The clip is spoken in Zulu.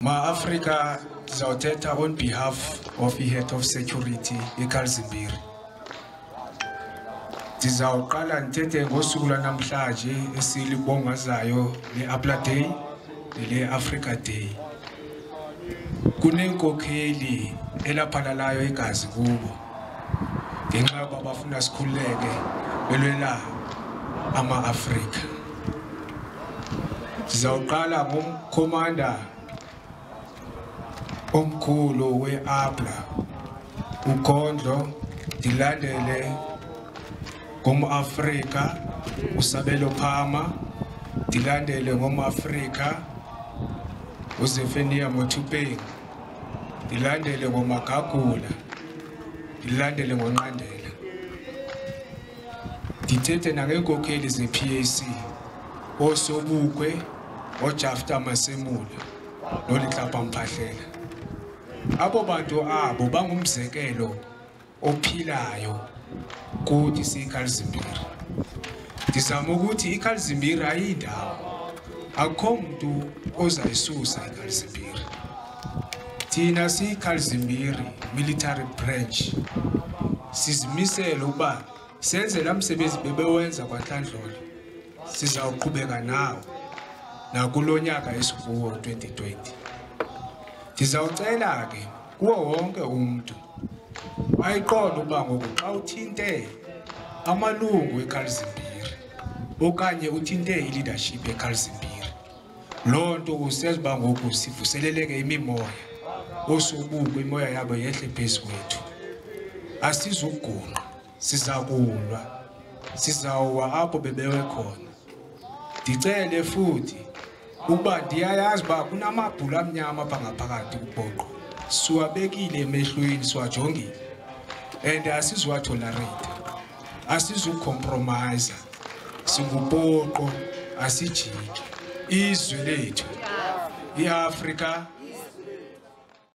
Ma-Afrika sizawuthetha on behalf of the head of security eKalzimbiri. Ndizawuqala ndithethe ngosuku lwanamhlanje esilibongazayo le-Apla Day nele-Africa Day. Kunenkokheli elaphalalayo igazi kubo ngenxa yokuba bafuna sikhululeke belwela ama-Afrika. Sizawuqala ngomkhomanda omkhulu we-APLA uGondlo ndilandele ngom-Afrika uSabelo Phama ndilandele ngom-Afrika uZefenia Mothupeng ndilandele ngomagagula ndilandele ngonqandela. Ndithethe nangeenkokheli ze-PAC osobukwe ojafta masemula nolihlapha mpahlele abo bantu abo bangumzekelo ophilayo kuthi siyiKalzimbiri ndizama ukuthi iKalzimbiri ayindawo. Akukho mntu ozayisusa iKalzimbiri thina siyiKalzimbiri military branch. Sizimisele ukuba senze la msebenzi bebewenza kwantlandlolo sizawuqhubeka nawo nakulo nyaka esikuwo 2020 ndizawucela ke kuwo wonke umuntu ayiqonde ukuba ngoku xa uthinte amalungu eKalzimbiri okanye uthinte i-leadership eKalzimbiri loo nto usenza uba ngoku sivuseleleke imimoya osobukwe imoya yabo yehle phezu kwethu. Asizugungqa siza kulwa sizawuwa apho bebewe khona. Ndicele futhi ukuba ndiyayazi uba kunamabhulu amnyama apha ngaphakathi kubhoqo. Siwabekile emehlweni siwajongile. And asizuwatolerate asizukompromise singupoqo asijiki izwe lethu iafrika